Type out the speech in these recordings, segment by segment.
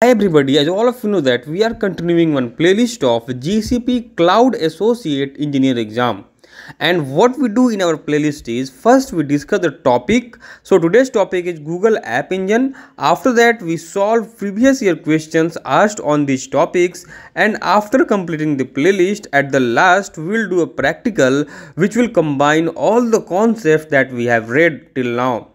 Hi everybody, as all of you know that we are continuing one playlist of GCP Cloud Associate Engineer exam. And what we do in our playlist is first we discuss the topic. So today's topic is Google App Engine. After that we solve previous year questions asked on these topics and after completing the playlist at the last we'll do a practical which will combine all the concepts that we have read till now.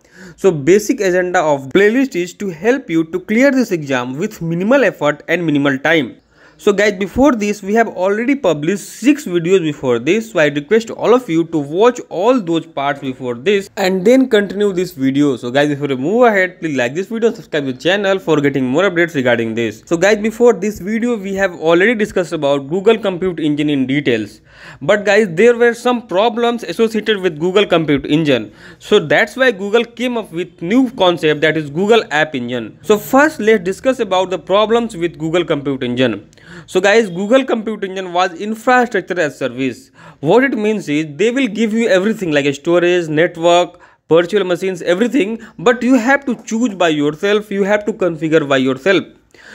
So basic agenda of playlist is to help you to clear this exam with minimal effort and minimal time. So guys before this we have already published 6 videos before this so I request all of you to watch all those parts before this and then continue this video. So guys before we move ahead please like this video subscribe the channel for getting more updates regarding this. So guys before this video we have already discussed about Google Compute Engine in details. But guys there were some problems associated with Google Compute Engine. So that's why Google came up with new concept that is Google App Engine. So first let's discuss about the problems with Google Compute Engine. So guys, Google Compute Engine was infrastructure as service. What it means is they will give you everything like a storage, network, virtual machines, everything. But you have to choose by yourself. You have to configure by yourself.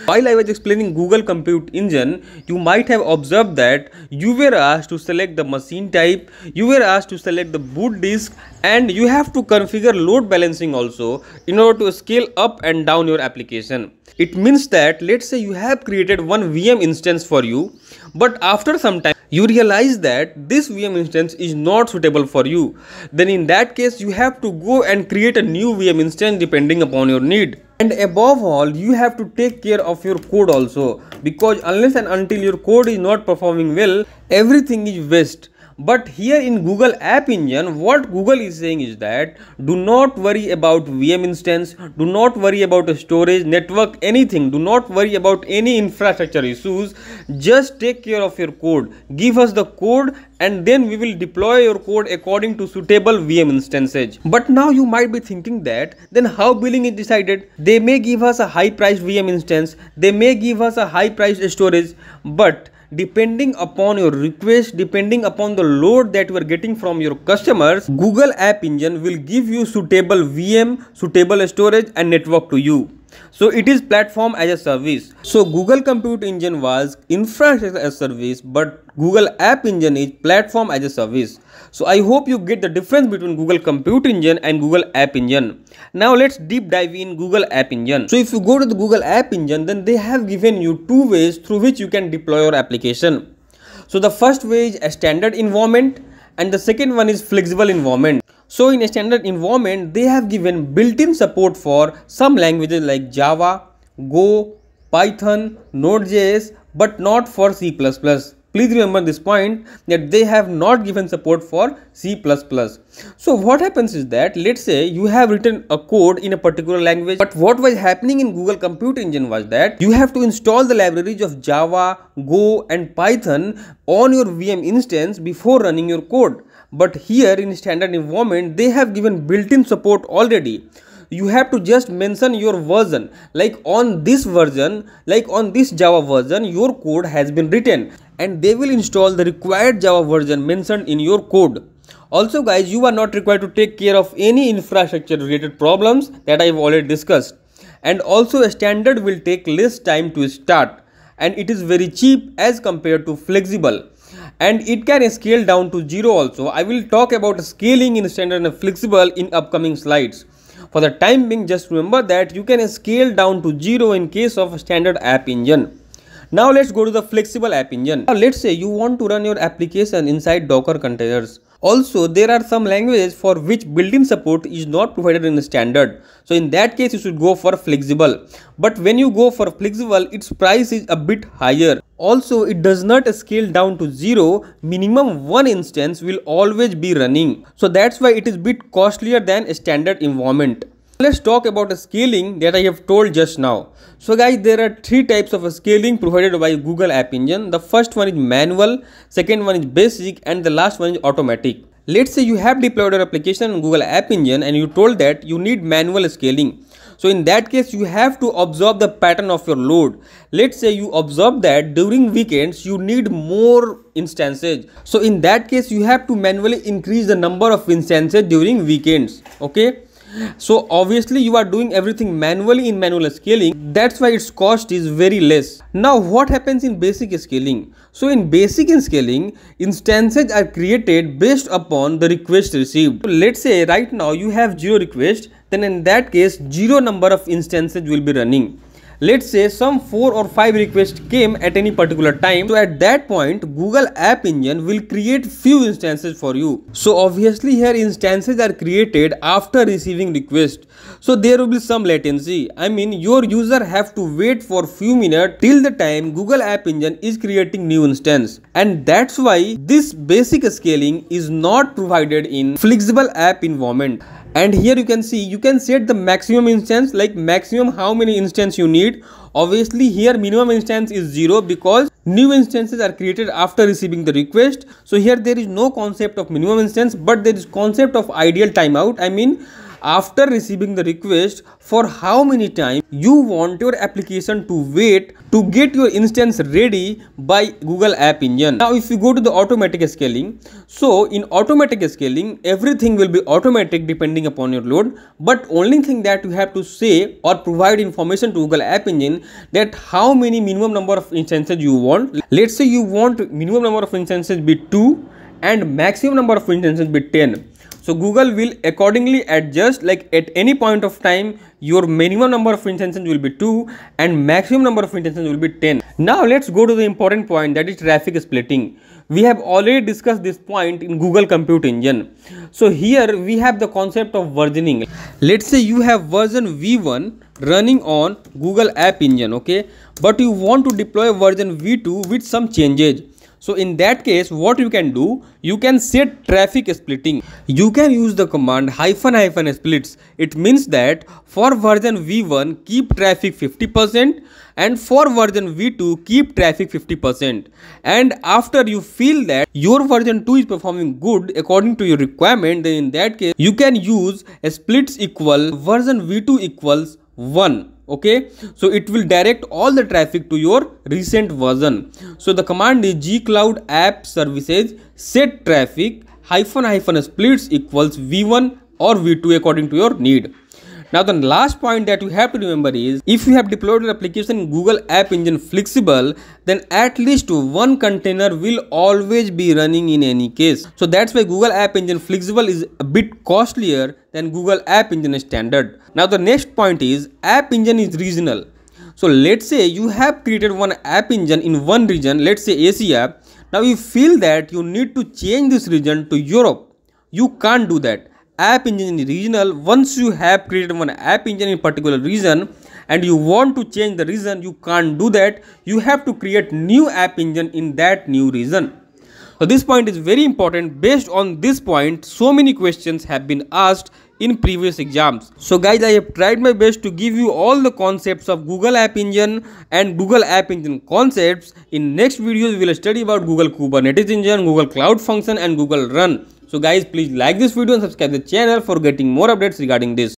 While I was explaining Google Compute Engine, you might have observed that you were asked to select the machine type, you were asked to select the boot disk and you have to configure load balancing also in order to scale up and down your application. It means that let's say you have created one VM instance for you but after some time you realize that this VM instance is not suitable for you. Then in that case you have to go and create a new VM instance depending upon your need. And above all you have to take care of your code also. Because unless and until your code is not performing well everything is waste but here in google app engine what google is saying is that do not worry about vm instance do not worry about storage network anything. Do not worry about any infrastructure issues. Just take care of your code. Give us the code and then we will deploy your code according to suitable VM instances. But now you might be thinking that then how billing is decided? They may give us a high priced VM instance, they may give us a high priced storage, but depending upon your request depending upon the load that you are getting from your customers google app engine will give you suitable vm suitable storage and network to you so it is platform as a service so google compute engine was infrastructure as a service but google app engine is platform as a service so i hope you get the difference between google compute engine and google app engine now let's deep dive in Google App Engine. So if you go to the Google App Engine, then they have given you two ways through which you can deploy your application. So the first way is a standard environment and the second one is flexible environment. So in a standard environment, they have given built-in support for some languages like Java, Go, Python, Node.js, but not for C++. Please remember this point that they have not given support for C++. So what happens is that let's say you have written a code in a particular language but what was happening in Google Compute Engine was that you have to install the libraries of Java, Go and Python on your VM instance before running your code. But here in standard environment they have given built-in support already you have to just mention your version. Like on this version like on this java version your code has been written. And they will install the required java version mentioned in your code. Also guys you are not required to take care of any infrastructure related problems that i have already discussed. And also a standard will take less time to start. And it is very cheap as compared to flexible. And it can scale down to zero also. I will talk about scaling in standard and flexible in upcoming slides for the time being, just remember that you can scale down to 0 in case of a standard app engine. Now let's go to the flexible app engine. Now let's say you want to run your application inside Docker containers. Also, there are some languages for which built-in support is not provided in the standard. So in that case, you should go for flexible. But when you go for flexible, its price is a bit higher. Also, it does not scale down to zero. Minimum one instance will always be running. So that's why it is bit costlier than a standard environment. Let's talk about scaling that I have told just now. So guys, there are three types of scaling provided by Google App Engine. The first one is manual, second one is basic and the last one is automatic. Let's say you have deployed your application on Google App Engine and you told that you need manual scaling. So in that case, you have to observe the pattern of your load. Let's say you observe that during weekends, you need more instances. So in that case, you have to manually increase the number of instances during weekends. Okay so obviously you are doing everything manually in manual scaling. That's why its cost is very less. Now what happens in basic scaling? So in basic in scaling instances are created based upon the request received. So let's say right now you have zero request then in that case zero number of instances will be running let's say some 4 or 5 requests came at any particular time. So at that point google app engine will create few instances for you. So obviously here instances are created after receiving request. So there will be some latency. I mean your user have to wait for few minutes till the time google app engine is creating new instance. And that's why this basic scaling is not provided in flexible app environment and here you can see you can set the maximum instance like maximum how many instance you need. Obviously here minimum instance is zero because new instances are created after receiving the request. So here there is no concept of minimum instance but there is concept of ideal timeout. I mean after receiving the request for how many time you want your application to wait to get your instance ready by google app engine. Now if you go to the automatic scaling so in automatic scaling everything will be automatic depending upon your load. But only thing that you have to say or provide information to google app engine that how many minimum number of instances you want. Let's say you want minimum number of instances be 2 and maximum number of instances be 10 so Google will accordingly adjust like at any point of time your minimum number of instances will be 2 and maximum number of instances will be 10. Now let's go to the important point that is traffic splitting. We have already discussed this point in Google Compute Engine. So here we have the concept of versioning. Let's say you have version V1 running on Google App Engine okay but you want to deploy version V2 with some changes so in that case what you can do you can set traffic splitting. You can use the command hyphen hyphen splits. It means that for version v1 keep traffic 50% and for version v2 keep traffic 50% and after you feel that your version 2 is performing good according to your requirement then in that case you can use splits equal version v2 equals 1 okay? So it will direct all the traffic to your recent version. So the command is gcloud app services. Set traffic hyphen hyphen splits equals v1 or v2 according to your need now the last point that you have to remember is if you have deployed your application in Google App Engine Flexible then at least one container will always be running in any case. So that's why Google App Engine Flexible is a bit costlier than Google App Engine Standard. Now the next point is App Engine is regional. So let's say you have created one app engine in one region, let's say Asia. Now you feel that you need to change this region to Europe. You can't do that app engine in regional once you have created one app engine in particular region and you want to change the region you can't do that. You have to create new app engine in that new region. So this point is very important. Based on this point so many questions have been asked in previous exams. So guys i have tried my best to give you all the concepts of google app engine and google app engine concepts. In next videos we will study about google kubernetes engine google cloud function and google run so guys please like this video and subscribe the channel for getting more updates regarding this